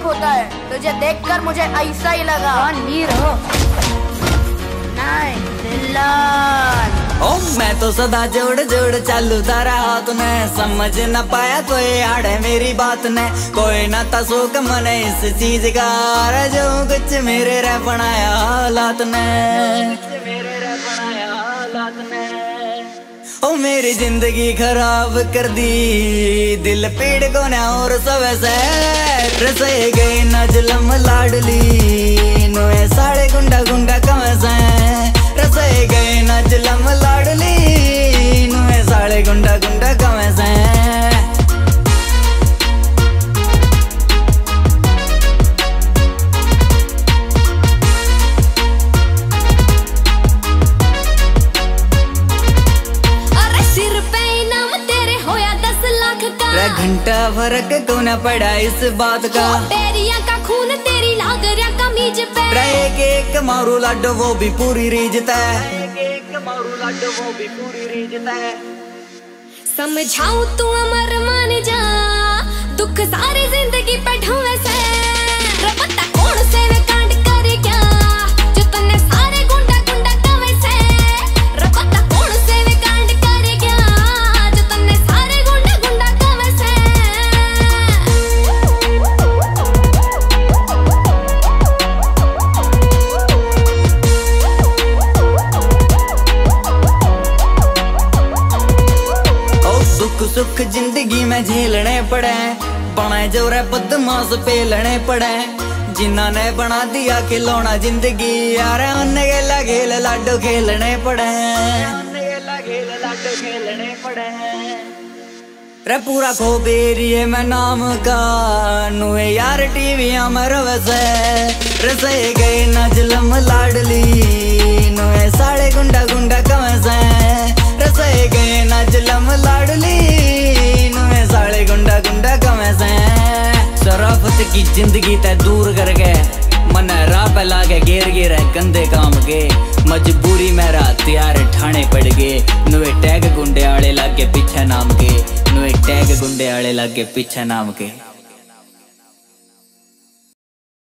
एक होता है। तुझे देखकर मुझे ऐसा ही लगा। नीर हो। ओ मैं तो सदा जोड़ जोड़ चालू तारा हाथ ने समझ न पाया तो कोई आड़े मेरी बात ने। कोई ना था शोक मने इस चीज़ का रे जो कुछ मेरे रे बनाया हालात ने। मेरे रे बनाया हालात ने। ओ मेरी ज़िंदगी खराब कर दी। दिल पीड़ को ना और सब रसे गई न जुलम लाडली नोए साड़े गुंडा गुंडा कम रसे गए न जुलम लाडली घंटा फ़र्क क्यों न पड़ा इस बात का। पैरिया का खून तेरी लागरिया कमीज पे। रहे एक एक मारू लाडो वो भी पूरी रीजता है एक एक मारू लाडो वो भी पूरी रीजता है समझाऊं तू अमर मान जा। दुख सारी ज़िंदगी ओ सुख ज़िंदगी में झेलने पड़े। बने जो बदमाश पेलने पड़े। जिन्ना ने बना दिया खिलौना ज़िंदगी, यार उन्ने गेला खेल लाडो खेलने पड़े। रे पूरा खो बेरिए मैं नाम का, नुए यार टीविया में रवसे रसे शराफत की ज़िंदगी तय दूर कर गए। मन राह पे लागे गेर गेर है गंदे काम गे मजबूरी में रात यार ठाणे पड़ गए नुए टैग गुंडे आड़े लागे पीछे नाम के। नुए टैग गुंडे आड़े लागे पीछे नाम के।